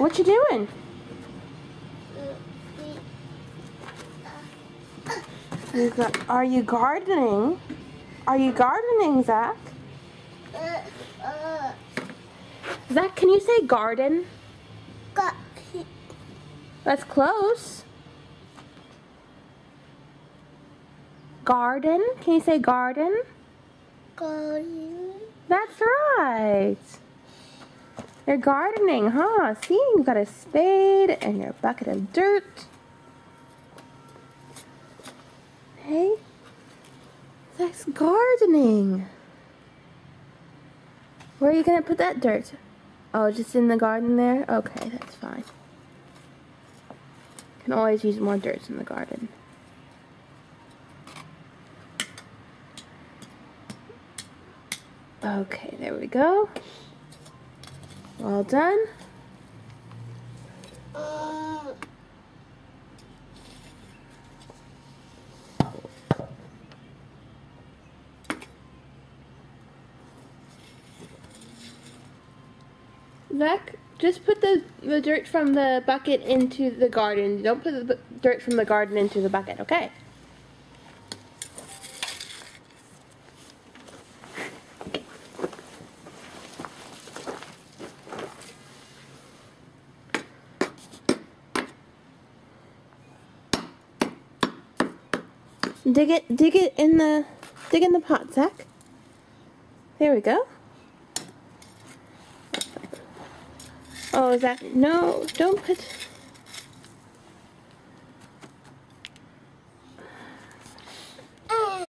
What you doing? You are you gardening? Are you gardening, Zak? Zak, can you say garden? That's close. Garden? Can you say garden? Garden. That's right. You're gardening, huh? See, you've got a spade and your bucket of dirt. Hey, that's gardening. Where are you going to put that dirt? Oh, just in the garden there? Okay, that's fine. Can always use more dirt in the garden. Okay, there we go. Well done. Zak, just put the, the dirt from the bucket into the garden. Don't put the dirt from the garden into the bucket, okay? Dig it, dig it in the, dig in the pot, Zak. There we go. Oh, Zak, no, don't put...